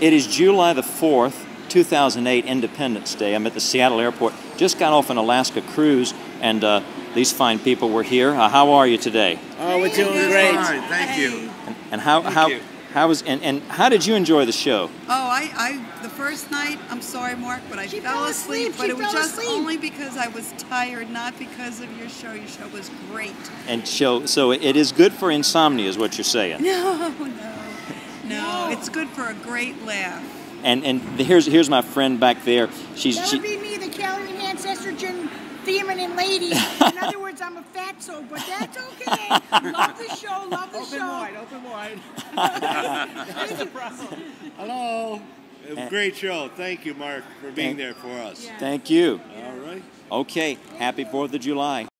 It is July the 4th, 2008, Independence Day. I'm at the Seattle airport. Just got off an Alaska cruise, and uh, these fine people were here. Uh, how are you today? Oh, we're doing great. Fine, thank you. And, and how how you. how was and, and how did you enjoy the show? Oh, I, I, the first night, I'm sorry, Mark, but I She fell fell asleep. asleep. But She it was just asleep. only because I was tired, not because of your show. Your show was great. And show so it is good for insomnia, is what you're saying. No, no, no. It's good for a great laugh. And and here's here's my friend back there. She's That she, be me, the calorie enhanced estrogen feminine lady. In other words, I'm a fatso, but that's okay. love the show, love the Open show. wide, open wide. Hello. It was a great show. Thank you, Mark, for being Thank- there for us. thank you. All right. Okay, happy Fourth of July.